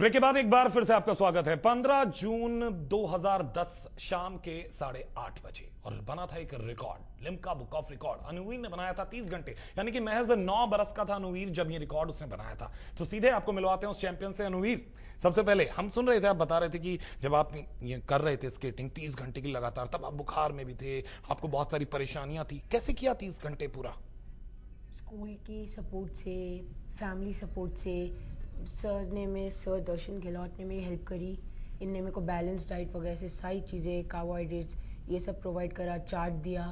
Break के बाद एक बार फिर से आपका स्वागत है। 15 जून 2010 शाम के साढ़े आठ बजे और बना था एक record, Limca book of record. Anuvir ने बनाया था 30 घंटे, यानी कि महज 9 बरस का था अनुवीर जब ये रिकॉर्ड उसने बनाया था। तो सीधे आपको मिलवाते हैं उस चैंपियन से। अनुवीर, सबसे पहले हम सुन रहे थे, आप बता रहे थे कि जब आप ये कर रहे थे स्केटिंग तीस घंटे की लगातार, तब आप बुखार में भी थे, आपको बहुत सारी परेशानियाँ थी। कैसे किया तीस घंटे पूरा? स्कूल की सपोर्ट से, फैमिली सपोर्ट से सर ने मेरे सर दर्शन गहलोत ने मेरी हेल्प करी। इनने मेरे को बैलेंस डाइट वगैरह से सारी चीज़ें कार्बोहाइड्रेट्स ये सब प्रोवाइड करा चार्ट दिया।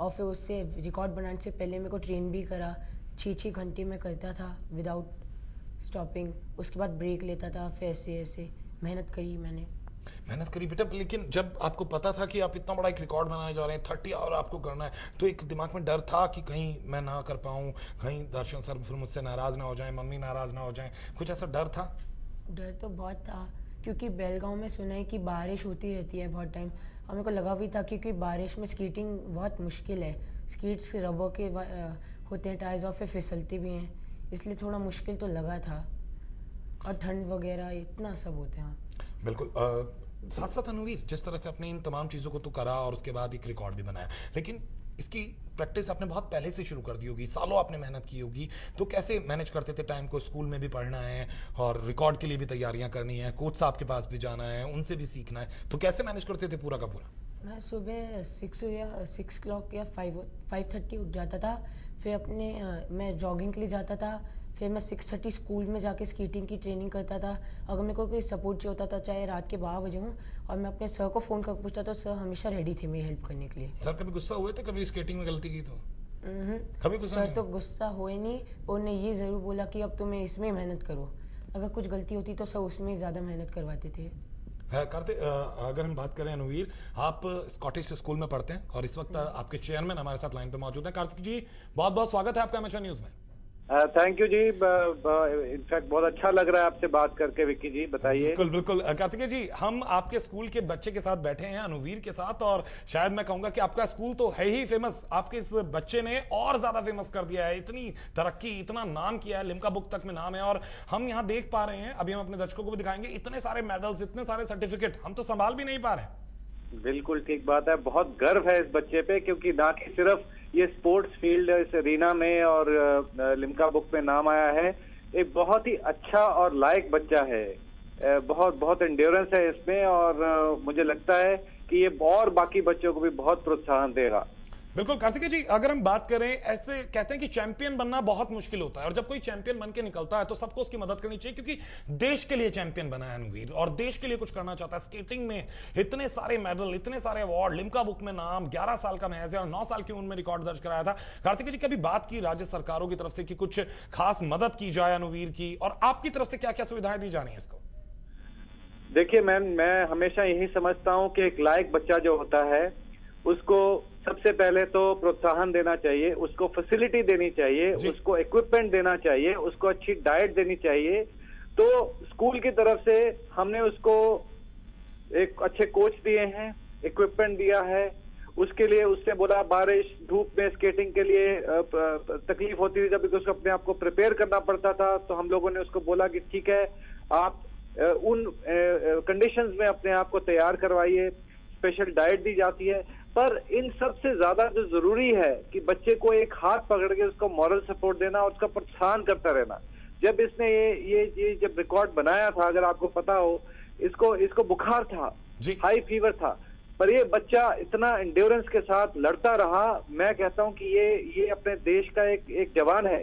और फिर उससे रिकॉर्ड बनाने से पहले मेरे को ट्रेन भी करा। छः छः घंटे में करता था विदाउट स्टॉपिंग उसके बाद ब्रेक लेता था, फिर ऐसे ऐसे मेहनत करी मैंने। मेहनत करी बेटा लेकिन जब आपको पता था कि आप इतना बड़ा एक रिकॉर्ड बनाने जा रहे हैं थर्टी आवर आपको करना है तो एक दिमाग में डर था कि कहीं मैं ना कर पाऊँ कहीं दर्शन सर फिर मुझसे नाराज़ ना हो जाए मम्मी नाराज़ ना हो जाए। कुछ ऐसा डर था? डर तो बहुत था क्योंकि बेलगांव में सुना है कि बारिश होती रहती है बहुत टाइम और मेरे को लगा भी था क्योंकि बारिश में स्कीटिंग बहुत मुश्किल है। स्कीट्स रबर के होते हैं टायर्स और फिर फिसलते भी हैं। इसलिए थोड़ा मुश्किल तो लगा था। और ठंड वगैरह इतना सब होते हैं। बिल्कुल साथ साथ अनुवीर, जिस तरह से आपने इन तमाम चीज़ों को तो करा और उसके बाद एक रिकॉर्ड भी बनाया। लेकिन इसकी प्रैक्टिस आपने बहुत पहले से शुरू कर दी होगी, सालों आपने मेहनत की होगी। तो कैसे मैनेज करते थे टाइम को? स्कूल में भी पढ़ना है और रिकॉर्ड के लिए भी तैयारियाँ करनी है कोच साहब के पास भी जाना है, उनसे भी सीखना है। तो कैसे मैनेज करते थे पूरा का पूरा? मैं सुबह सिक्स या सिक्स क्लॉक या फाइव फाइव थर्टी उठ जाता था। फिर अपने मैं जॉगिंग के लिए जाता था फिर मैं सिक्स थर्टी स्कूल में जाके स्केटिंग की ट्रेनिंग करता था। अगर मेरे को कोई सपोर्ट चाहिए होता था चाहे रात के बारह बजे हूँ और मैं अपने सर को फ़ोन कर पूछता तो सर हमेशा रेडी थे मेरी हेल्प करने के लिए. सर कभी गुस्सा हुए थे? कभी स्केटिंग में गलती की तो? कभी गुस्सा सर तो गुस्सा हुए नहीं उन्होंने ये ज़रूर बोला कि अब तुम्हें इसमें मेहनत करो। अगर कुछ गलती होती तो सर उसमें ज़्यादा मेहनत करवाते थे। करते अगर हम बात करें अनुवीर, आप स्कॉटिश स्कूल में पढ़ते हैं और इस वक्त आपके चेयरमैन हमारे साथ लाइन पर मौजूद हैं। कार्तिक जी बहुत बहुत स्वागत है आपका एमएचआर न्यूज़ में। Thank you ji in fact बहुत अच्छा लग रहा है आपसे बात करके, विक्की जी, बताइए। बिल्कुल बिल्कुल। कार्तिकेय जी, हम आपके स्कूल के बच्चे के साथ बैठे हैं, अनुवीर के साथ, और शायद मैं कहूँगा कि आपका स्कूल तो है ही फ़ेमस आपके इस बच्चे ने और ज़्यादा फ़ेमस कर दिया है। इतनी तरक्की, इतना नाम किया है, लिमका बुक तक में नाम है, और हम यहाँ देख पा रहे हैं, अभी हम अपने दर्शकों को भी दिखाएँगे, इतने सारे मेडल्स इतने सारे सर्टिफिकेट हम तो संभाल भी नहीं पा रहे। बिल्कुल ठीक बात है। बहुत गर्व है इस बच्चे पे, क्योंकि ना कि सिर्फ़ ये स्पोर्ट्स फ़ील्ड इस रीना में और लिमका बुक में नाम आया है। एक बहुत ही अच्छा और लायक बच्चा है। बहुत बहुत एंड्योरेंस है इसमें और मुझे लगता है कि ये और बाकी बच्चों को भी बहुत प्रोत्साहन देगा। बिल्कुल, कार्तिकेय जी, अगर हम बात करें, ऐसे कहते हैं कि चैंपियन बनना बहुत मुश्किल होता है और जब कोई चैंपियन बन के निकलता है तो सबको उसकी मदद करनी चाहिए क्योंकि देश के लिए चैंपियन बना है अनुवीर और देश के लिए कुछ करना चाहता है। स्केटिंग में इतने सारे मेडल, इतने सारे अवार्ड लिमका बुक में नाम, ग्यारह साल का महज है और नौ साल की उम्र में रिकॉर्ड दर्ज कराया था? कार्तिक जी, कभी बात की राज्य सरकारों की तरफ़ से कि कुछ खास मदद की जाए अनुवीर की और आपकी तरफ़ से क्या क्या सुविधाएँ दी जानी है इसको? देखिए मैम, मैं हमेशा यही समझता हूँ कि एक लायक बच्चा जो होता है उसको सबसे पहले तो प्रोत्साहन देना चाहिए उसको फैसिलिटी देनी चाहिए उसको इक्विपमेंट देना चाहिए उसको अच्छी डाइट देनी चाहिए। तो स्कूल की तरफ़ से हमने उसको एक अच्छे कोच दिए हैं इक्विपमेंट दिया है। उसके लिए उससे बोला बारिश धूप में स्केटिंग के लिए तकलीफ़ होती थी जब उसको अपने आप को प्रिपेयर करना पड़ता था तो हम लोगों ने उसको बोला कि ठीक है आप उन कंडीशंस में अपने आप को तैयार करवाइए। स्पेशल डाइट दी जाती है। पर इन सबसे ज़्यादा जो ज़रूरी है कि बच्चे को एक हाथ पकड़ के उसको मॉरल सपोर्ट देना और उसका प्रोत्साहन करता रहना। जब इसने ये ये ये जब रिकॉर्ड बनाया था अगर आपको पता हो इसको इसको बुखार था हाई फीवर था पर ये बच्चा इतना इंड्योरेंस के साथ लड़ता रहा मैं कहता हूँ कि ये ये अपने देश का एक एक जवान है।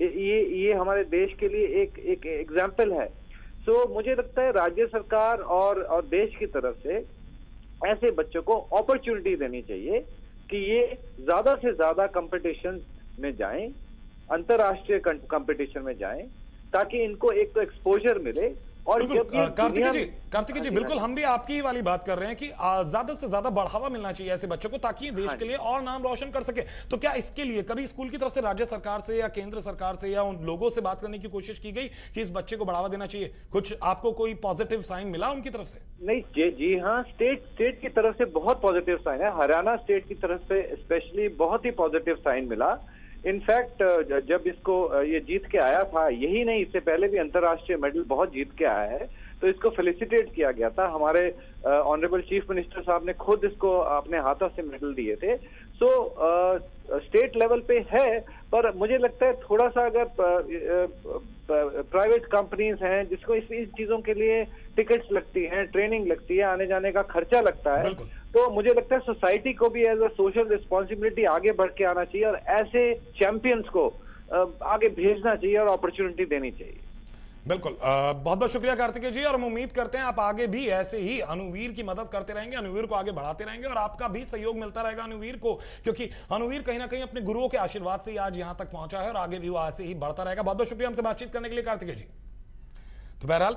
ये ये हमारे देश के लिए एक एक एग्ज़ाम्पल है। सो so, मुझे लगता है राज्य सरकार और और देश की तरफ़ से ऐसे बच्चों को अपॉर्चुनिटी देनी चाहिए कि ये ज़्यादा से ज़्यादा कंपटीशन में जाएँ, अंतर्राष्ट्रीय कंपटीशन में जाएँ, ताकि इनको एक तो एक्सपोजर मिले और कार्तिक जी कार्तिक जी हाँ बिल्कुल हाँ हम भी आपकी वाली बात कर रहे हैं कि ज़्यादा से ज़्यादा बढ़ावा मिलना चाहिए ऐसे बच्चों को ताकि देश हाँ के लिए और नाम रोशन कर सके। तो क्या इसके लिए कभी स्कूल की तरफ़ से राज्य सरकार से या केंद्र सरकार से या उन लोगों से बात करने की कोशिश की गई कि इस बच्चे को बढ़ावा देना चाहिए? कुछ आपको कोई पॉजिटिव साइन मिला उनकी तरफ़ से? नहीं जी जी हाँ स्टेट स्टेट की तरफ़ से बहुत पॉजिटिव साइन है। हरियाणा स्टेट की तरफ़ से स्पेशली बहुत ही पॉजिटिव साइन मिला। इनफैक्ट जब इसको ये जीत के आया था, यही नहीं, इससे पहले भी अंतर्राष्ट्रीय मेडल बहुत जीत के आया है तो इसको फेलिसिटेट किया गया था। हमारे ऑनरेबल चीफ मिनिस्टर साहब ने खुद इसको अपने हाथों से मेडल दिए थे। सो स्टेट लेवल पे है पर मुझे लगता है थोड़ा सा अगर प्राइवेट कंपनीज़ हैं जिसको इस इन चीज़ों के लिए टिकट्स लगती हैं ट्रेनिंग लगती है आने जाने का खर्चा लगता है तो मुझे लगता है सोसाइटी को भी एज अ सोशल रिस्पॉन्सिबिलिटी आगे बढ़ के आना चाहिए और ऐसे चैंपियंस को आगे भेजना चाहिए और अपॉर्चुनिटी देनी चाहिए। बिल्कुल। बहुत बहुत शुक्रिया कार्तिके जी, और हम उम्मीद करते हैं आप आगे भी ऐसे ही अनुवीर की मदद करते रहेंगे, अनुवीर को आगे बढ़ाते रहेंगे, और आपका भी सहयोग मिलता रहेगा अनुवीर को, क्योंकि अनुवीर कहीं ना कहीं अपने गुरुओं के आशीर्वाद से आज यहाँ तक पहुँचा है, और आगे भी वो ऐसे ही बढ़ता रहेगा। बहुत बहुत शुक्रिया हमसे बातचीत करने के लिए कार्तिके जी। तो बहरहाल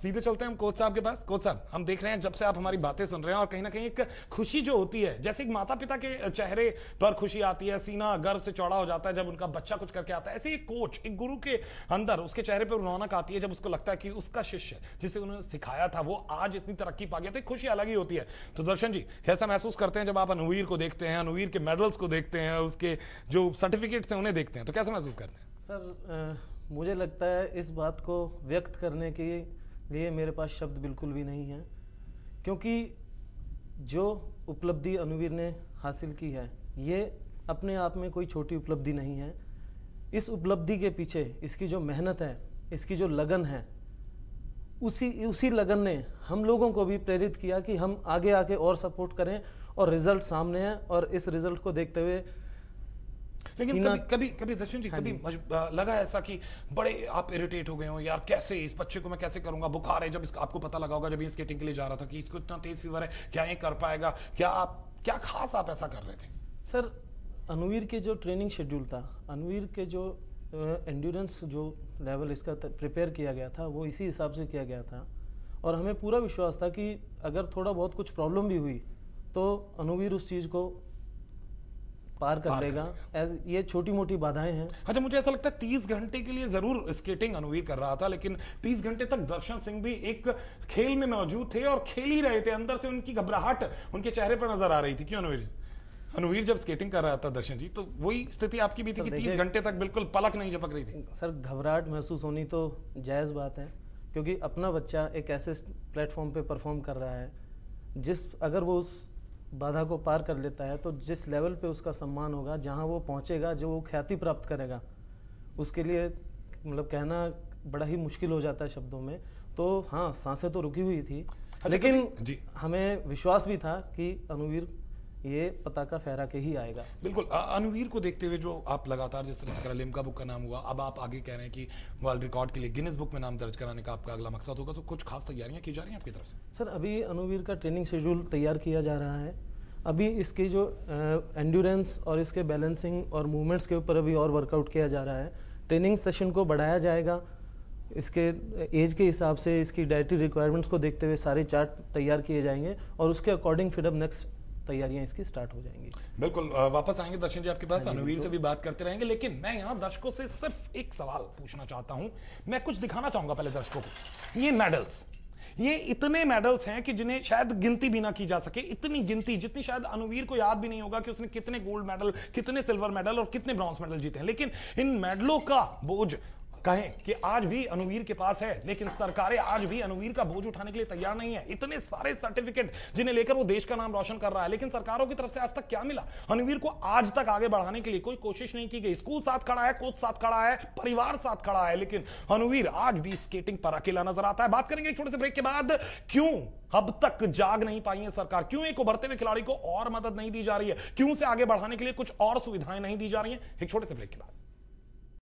सीधे चलते हैं हम कोच साहब के पास। कोच साहब, हम देख रहे हैं जब से आप हमारी बातें सुन रहे हैं और कहीं ना कहीं एक खुशी जो होती है, जैसे एक माता पिता के चेहरे पर खुशी आती है, सीना गर्व से चौड़ा हो जाता है जब उनका बच्चा कुछ करके आता है। ऐसे एक कोच, एक गुरु के अंदर उसके चेहरे पर रौनक आती है जब उसको लगता है कि उसका शिष्य जिसे उन्होंने सिखाया था, वो आज इतनी तरक्की पा गया तो खुशी अलग ही होती है। तो दर्शन जी, कैसा महसूस करते हैं जब आप अनुवीर को देखते हैं अनुवीर के मेडल्स को देखते हैं, उसके जो सर्टिफिकेट्स हैं उन्हें देखते हैं? तो कैसा महसूस करते हैं? सर मुझे लगता है इस बात को व्यक्त करने के लिए मेरे पास शब्द बिल्कुल भी नहीं है, क्योंकि जो उपलब्धि अनुवीर ने हासिल की है, ये अपने आप में कोई छोटी उपलब्धि नहीं है। इस उपलब्धि के पीछे इसकी जो मेहनत है, इसकी जो लगन है, उसी उसी लगन ने हम लोगों को भी प्रेरित किया कि हम आगे आके और सपोर्ट करें और रिज़ल्ट सामने है और इस रिज़ल्ट को देखते हुए लेकिन कभी कभी कभी दर्शन जी हाँ कभी जी। लगा ऐसा कि बड़े आप इरिटेट हो गए हो यार कैसे इस बच्चे को मैं कैसे करूँगा? बुखार है जब इसका आपको पता लगा होगा जब ये स्केटिंग के लिए जा रहा था कि इसको इतना तेज फीवर है क्या ये कर पाएगा? क्या आप क्या खास आप ऐसा कर रहे थे? सर अनुवीर के जो ट्रेनिंग शेड्यूल था अनुवीर के जो एंड्योरेंस जो लेवल इसका प्रिपेयर किया गया था वो इसी हिसाब से किया गया था। और हमें पूरा विश्वास था कि अगर थोड़ा बहुत कुछ प्रॉब्लम भी हुई तो अनुवीर उस चीज़ को पार कर लेगा। ये छोटी मोटी बाधाएँ हैं। अच्छा मुझे ऐसा लगता है तीस घंटे के लिए ज़रूर स्केटिंग अनुवीर कर रहा था लेकिन तीस घंटे तक दर्शन सिंह भी एक खेल में मौजूद थे और खेल ही रहे थे। अंदर से उनकी घबराहट उनके चेहरे पर नज़र आ रही थी। क्यों अनुवीर? अनुवीर जब स्केटिंग कर रहा था दर्शन जी तो वही स्थिति आपकी भी थी कि तीस घंटे तक बिल्कुल पलक नहीं झपक रही थी। सर घबराहट महसूस होनी तो जायज़ बात है क्योंकि अपना बच्चा एक ऐसे प्लेटफॉर्म पे परफॉर्म कर रहा है जिस अगर वो उस बाधा को पार कर लेता है तो जिस लेवल पे उसका सम्मान होगा जहाँ वो पहुँचेगा जो वो ख्याति प्राप्त करेगा उसके लिए मतलब कहना बड़ा ही मुश्किल हो जाता है शब्दों में तो हाँ साँसें तो रुकी हुई थी अच्छा, लेकिन जी। हमें विश्वास भी था कि अनुवीर ये पताका फहरा के ही आएगा। बिल्कुल अनुवीर को देखते हुए जो आप लगातार जिस तरह से करा लिम्का बुक का नाम हुआ अब आप आगे कह रहे हैं कि वर्ल्ड रिकॉर्ड के लिए गिनीज बुक में नाम दर्ज कराने का आपका अगला मकसद होगा तो कुछ खास तैयारियाँ की जा रही हैं आपकी तरफ़ से? सर अभी अनुवीर का ट्रेनिंग शेड्यूल तैयार किया जा रहा है। अभी इसकी जो एंड्योरेंस और इसके बैलेंसिंग और मूवमेंट्स के ऊपर अभी और वर्कआउट किया जा रहा है। ट्रेनिंग सेशन को बढ़ाया जाएगा। इसके एज के हिसाब से इसकी डाइटरी रिक्वायरमेंट्स को देखते हुए सारे चार्ट तैयार किए जाएँगे और उसके अकॉर्डिंग फिर अब नेक्स्ट तैयारियाँ इसकी स्टार्ट हो जाएँगी। बिल्कुल वापस आएँगे दर्शन जी आपके पास अनुवीर से भी बात करते रहेंगे लेकिन मैं यहाँ दर्शकों से सिर्फ़ एक सवाल पूछना चाहता हूँ। मैं कुछ दिखाना चाहूँगा पहले दर्शकों को। ये मेडल्स ये इतने मेडल्स हैं कि जिन्हें शायद गिनती भी ना की जा सके इतनी गिनती जितनी शायद अनुवीर को याद भी नहीं होगा कि उसने कितने गोल्ड मेडल कितने सिल्वर मेडल और कितने ब्रॉन्ज मेडल जीते हैं। लेकिन इन मेडलों का बोझ कहें कि आज भी अनुवीर के पास है, लेकिन सरकारें आज भी अनुवीर का बोझ उठाने के लिए तैयार नहीं है। इतने सारे सर्टिफिकेट जिन्हें लेकर वो देश का नाम रोशन कर रहा है, लेकिन सरकारों की तरफ़ से आज तक क्या मिला? अनुवीर को आज तक आगे बढ़ाने के लिए कोई कोशिश नहीं की गई। स्कूल साथ खड़ा है, कोच साथ खड़ा है, परिवार साथ खड़ा है, लेकिन अनुवीर आज भी स्केटिंग पर अकेला नज़र आता है। बात करेंगे एक छोटे से ब्रेक के बाद, क्यों अब तक जाग नहीं पाई है सरकार? क्यों एक उभरते हुए खिलाड़ी को और मदद नहीं दी जा रही है? क्यों से आगे बढ़ाने के लिए कुछ और सुविधाएँ नहीं दी जा रही है? एक छोटे से ब्रेक के बाद।